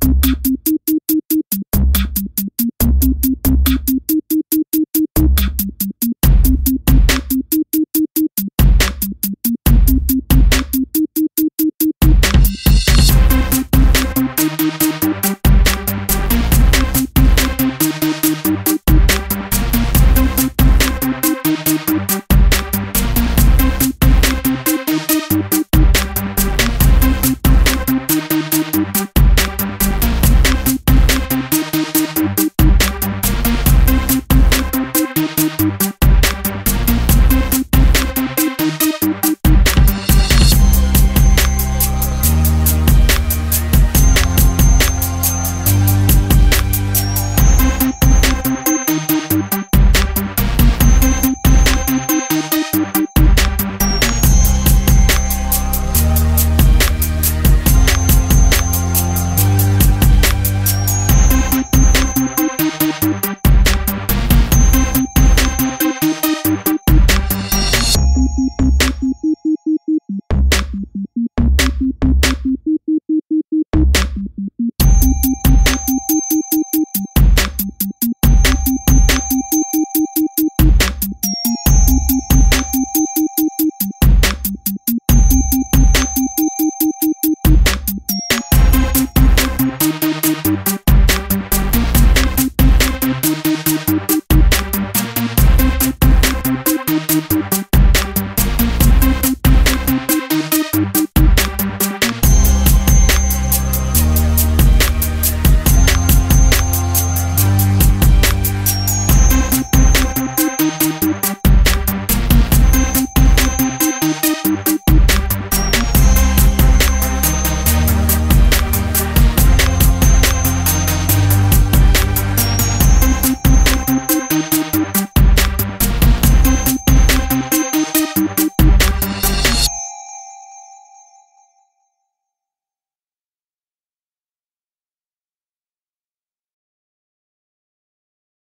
you